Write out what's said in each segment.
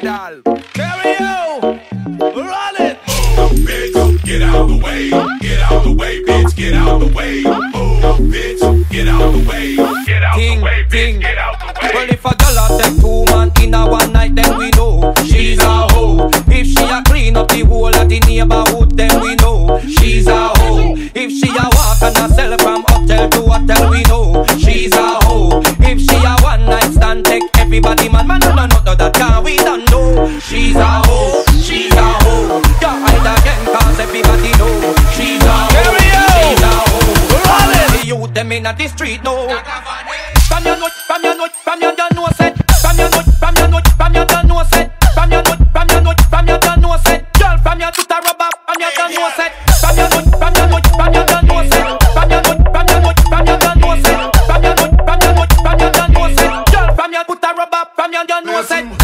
Kendall. It. bitch, get out the way. Get out the way, bitch, get out the way. Move, bitch, get out the way. Get out the way, bitch, get out. In the street know. From your note, from your note, from your no set. From your note, from your note, from your no set. From your note, from your note, from your no from your from your no set. From your note, from your note, from your no set. From your note, from your note, from your no set. From your note, from your note, from your no no set.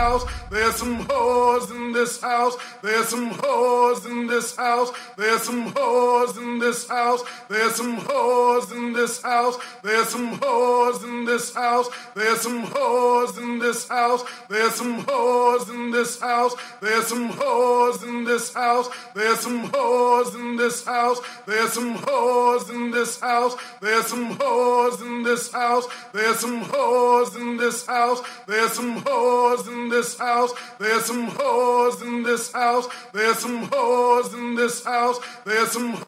House. There's some hoes in this house. There's some hoes in this house. There's some hoes in this house. There's some hoes in this house. There's some hoes in this house. There's some hoes in this house. There's some hoes in this house. There's some hoes in this house. There's some hoes in this house. There's some hoes in this house. There's some hoes in this house. There's some hoes in this house. There's some hoes in this house. There's some hoes in this house. There's some hoes in this house. There's some